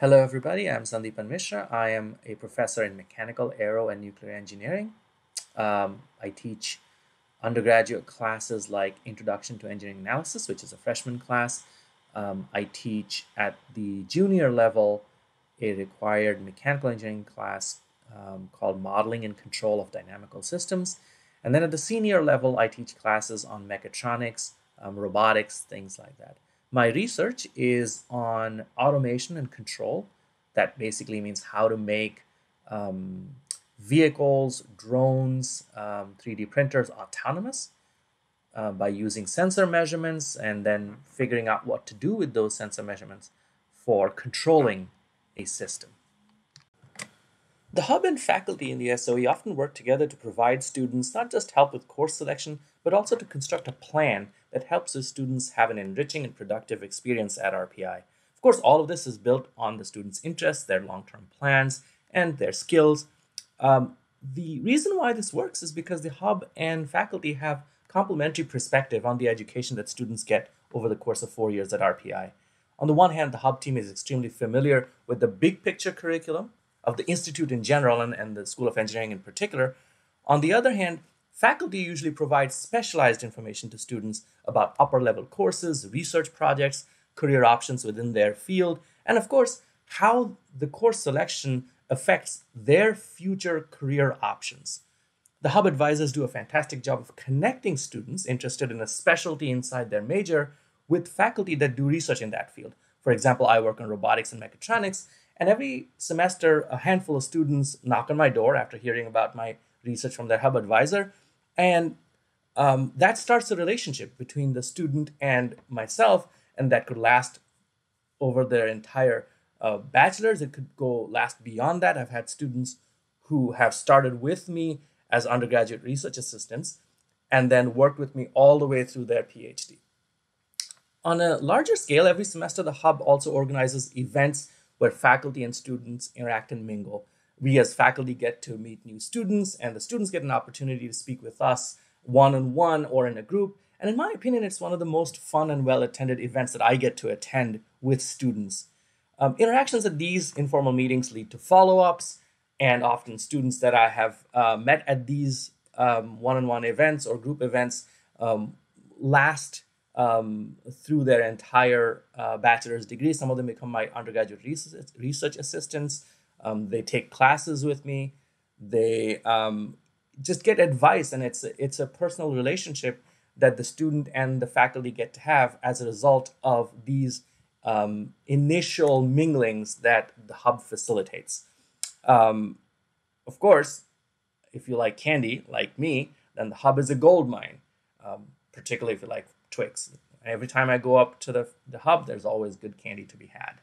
Hello, everybody. I'm Sandipan Mishra. I am a professor in mechanical, aero, and nuclear engineering. Um, I teach undergraduate classes like Introduction to Engineering Analysis, which is a freshman class. Um, I teach at the junior level a required mechanical engineering class um, called Modeling and Control of Dynamical Systems. And then at the senior level, I teach classes on mechatronics, um, robotics, things like that. My research is on automation and control. That basically means how to make um, vehicles, drones, 3D um, printers autonomous uh, by using sensor measurements and then figuring out what to do with those sensor measurements for controlling a system. The hub and faculty in the SOE often work together to provide students not just help with course selection, but also to construct a plan that helps the students have an enriching and productive experience at RPI. Of course, all of this is built on the students' interests, their long term plans, and their skills. Um, the reason why this works is because the hub and faculty have complementary perspective on the education that students get over the course of four years at RPI. On the one hand, the hub team is extremely familiar with the big picture curriculum of the Institute in general and, and the School of Engineering in particular. On the other hand, faculty usually provide specialized information to students about upper level courses, research projects, career options within their field, and of course, how the course selection affects their future career options. The Hub advisors do a fantastic job of connecting students interested in a specialty inside their major with faculty that do research in that field. For example, I work on robotics and mechatronics, and every semester, a handful of students knock on my door after hearing about my research from their hub advisor. And um, that starts a relationship between the student and myself, and that could last over their entire uh, bachelor's. It could go last beyond that. I've had students who have started with me as undergraduate research assistants and then worked with me all the way through their PhD. On a larger scale, every semester, the Hub also organizes events where faculty and students interact and mingle. We as faculty get to meet new students, and the students get an opportunity to speak with us one on one or in a group. And in my opinion, it's one of the most fun and well attended events that I get to attend with students. Um, interactions at these informal meetings lead to follow ups, and often students that I have uh, met at these one on one events or group events um, last um, through their entire uh, bachelor's degree. Some of them become my undergraduate research, research assistants. Um, they take classes with me. They um, just get advice, and it's a, it's a personal relationship that the student and the faculty get to have as a result of these um, initial minglings that the hub facilitates. Um, of course, if you like candy, like me, then the hub is a gold mine, um, particularly if you like Twix. Every time I go up to the, the hub, there's always good candy to be had.